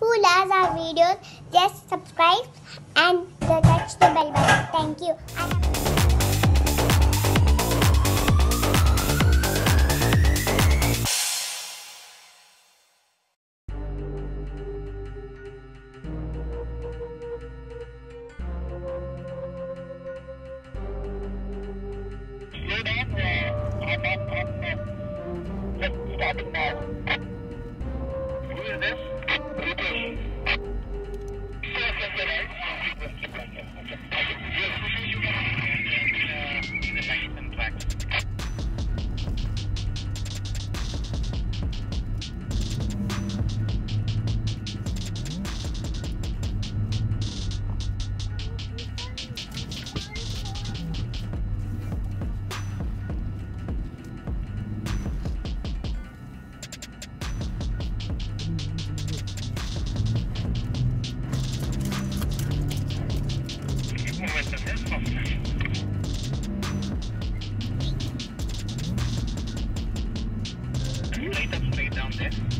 who loves our videos, just subscribe and touch the bell button. Thank you. Who is this? Up,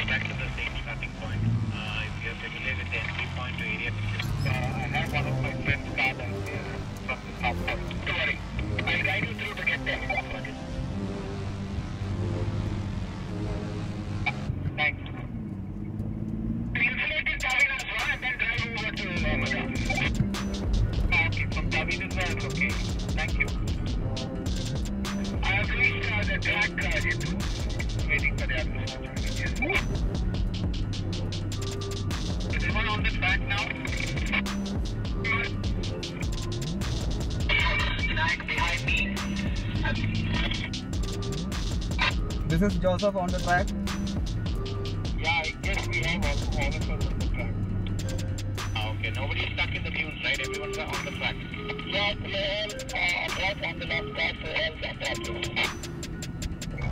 track, Is everyone on track now? Track behind me. This is Joseph on the track. Yeah, I guess we have all, of us on the track. Ah, okay, nobody's stuck in the dunes, right? Everyone's on the track. Yeah, we uh, on the last car, so all track.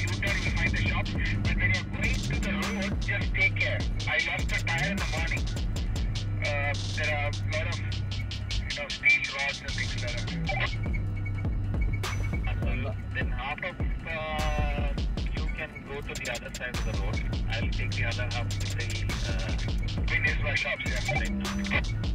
U-turn, find the shop. But when you're going to the road, just take care. I lost a tire in the morning. Uh, there are a lot of, you know, steel rods and things like that. Then half of uh, you can go to the other side of the road. I'll take the other half to the uh, Vineswa shops. Yeah.